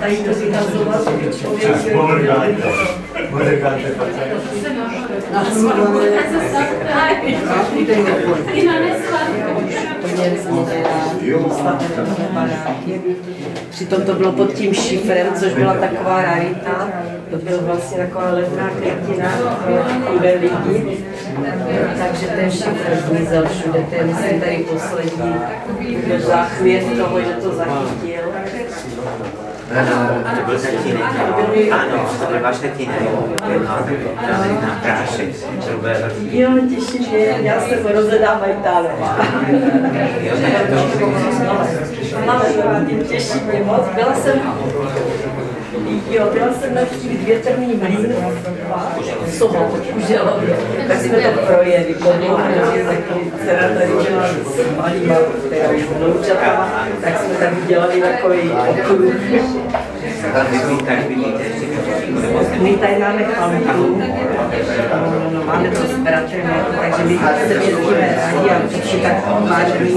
tady to vyhazovat, člověk Měli jsme teda baráky. Přitom to bylo pod tím šifrem, což byla taková rarita. To byla vlastně taková levná krytina pro chudé lidi. Takže ten šifr zmizel všude. To je myslím tady poslední záchvět toho, že to zachytil. To byl tatínek. Ano, to byl váš tatínek. No, na práši. To byl Jo, těší mě, já jsem rozená majtále. Jo, ne, to Máme to těší mě moc. Byla jsem Jo, byla jsem navštívit větrný mlýn v Soho, u Želově. Tak jsme to projeli, podlouhli, taky dcera tady byla s malýma, už vnoučatama, tak jsme tam dělali takový okruh. Tady vidíte My tady máme chalupku, no, no, máme to bratrem, takže my se jezdíme rádi a všichni tak vážení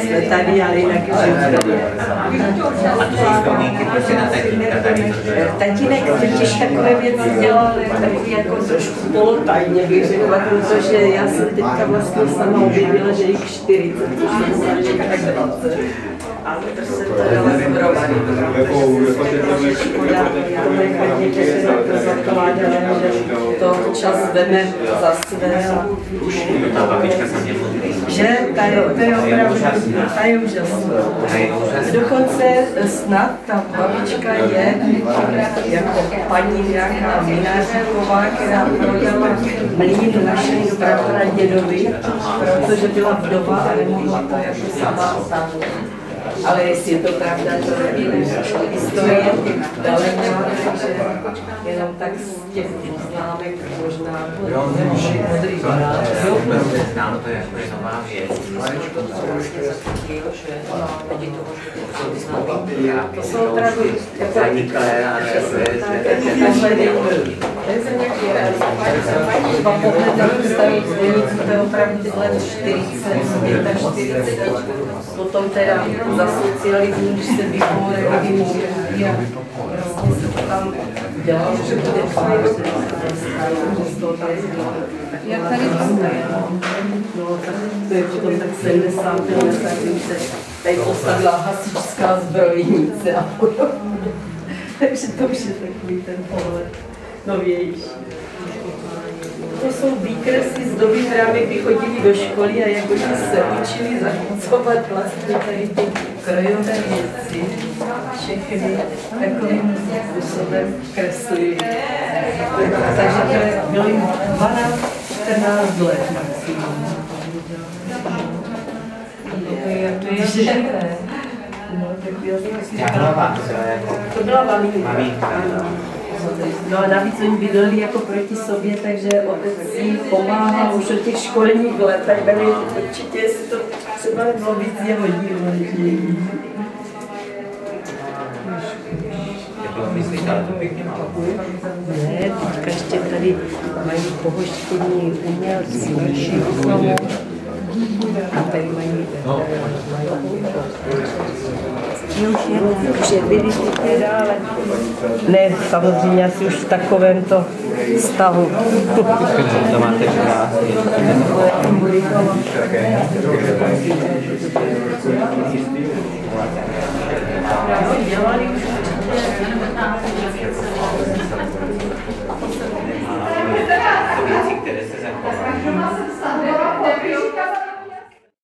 jsme tady, ale jinak je. Tatínek totiž takové věci dělal taky jako trošku polotajně, bych řekla, protože já jsem teďka vlastně sama objevila, že jich 40, což jsem myslela, že jich tak 20. Ale to se to dala to zakládané, že to čas veme za. Že? Ta je, to je opravdu. Ta je úžasná. Dokonce snad ta babička je jako paní nějaká Mináříková, která prodala mlín našemu prapradědovi, protože byla vdova a nemohla to jako sama stáhnout. Ale jestli je to pravda, to nevím. Historie takže jenom tak z těch poznámek možná modrý. Znám to jako nová věc. To jsou opravdu jako Na tu starou zvonici, to je opravdu tyhle 40, 45. Potom teda za socialismu, když se vymourali a vlastně se tam dělalo, že zbylo. Jak tady No, tak to je potom tak 70 let, když se tady postavila hasičská zbrojnice a podobně. Takže to už je takový ten pohled novější. To jsou výkresy z doby právě, kdy chodili do školy a jak oni se učili zachycovat vlastně tady ty krojové věci. Všechny takovým způsobem kreslili. Takže to bylo jim 12, 14 let maximum. To je živé. No, tak já jsem to to byla maminka. Maminka. Ano. No a navíc oni bydleli jako proti sobě, takže otec jí pomáhal už od těch školních let, tak byli určitě, jestli to třeba nebylo víc jeho dílo. Ne, teďka ještě tady mají pohoštění umělci, širokomu. A tady mají... Už je. Ne, samozřejmě asi už v takovém to stavu. To máte krásně. Dělali už